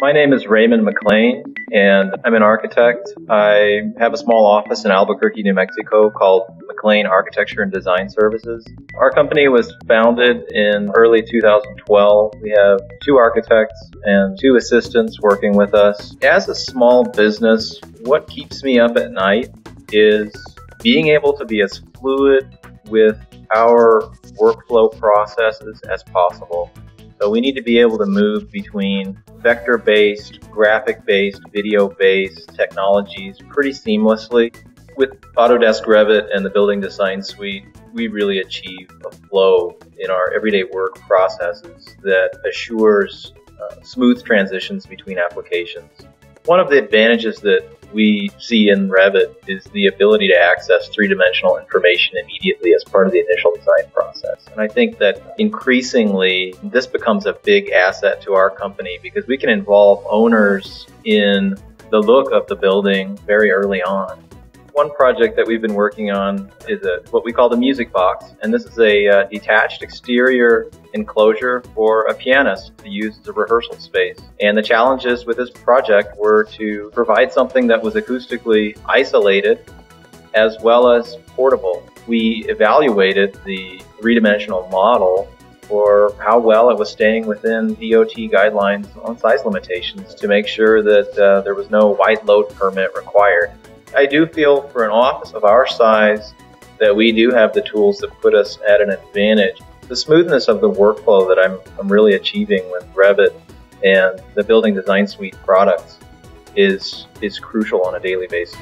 My name is Raimund McClain, and I'm an architect. I have a small office in Albuquerque, New Mexico called McClain Architecture and Design Services. Our company was founded in early 2012. We have two architects and two assistants working with us. As a small business, what keeps me up at night is being able to be as fluid with our workflow processes as possible. So we need to be able to move between vector-based, graphic-based, video-based technologies pretty seamlessly. With Autodesk Revit and the Building Design Suite, we really achieve a flow in our everyday work processes that assures uh, smooth transitions between applications. One of the advantages that we see in Revit is the ability to access three-dimensional information immediately as part of the initial design process. And I think that increasingly this becomes a big asset to our company because we can involve owners in the look of the building very early on one project that we've been working on is a, what we call the music box, and this is a uh, detached exterior enclosure for a pianist to use as a rehearsal space. And the challenges with this project were to provide something that was acoustically isolated as well as portable. We evaluated the three-dimensional model for how well it was staying within DOT guidelines on size limitations to make sure that uh, there was no wide load permit required. I do feel for an office of our size that we do have the tools that put us at an advantage. The smoothness of the workflow that I'm, I'm really achieving with Revit and the Building Design Suite products is, is crucial on a daily basis.